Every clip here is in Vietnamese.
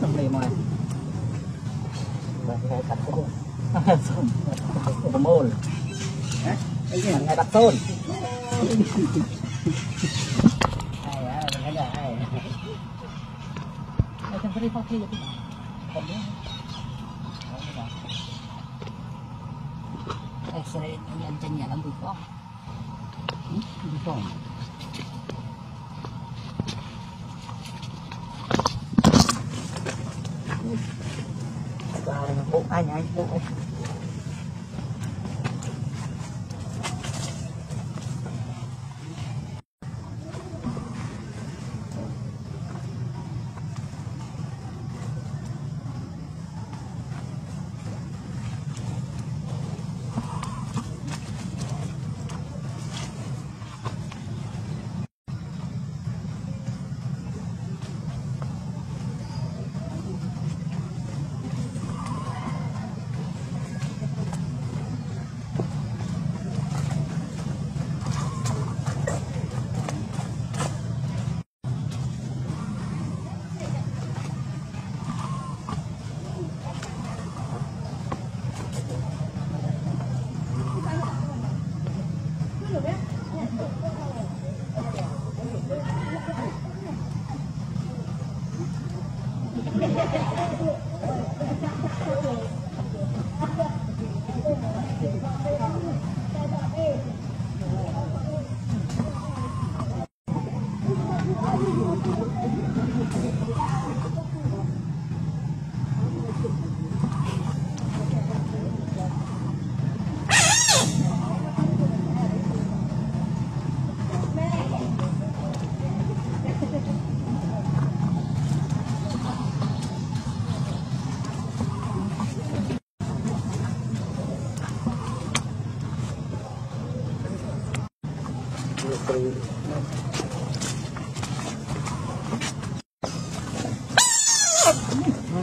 đồng ngày mà cái cái môn ngày đặt tôn ai á cái này ai ai trong cái đi phong thi vậy còn nữa ai sẽ anh chân nhà lắm gì có phong 哎呀，我 pra ele.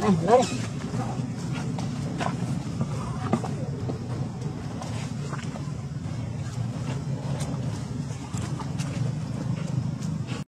Não vai.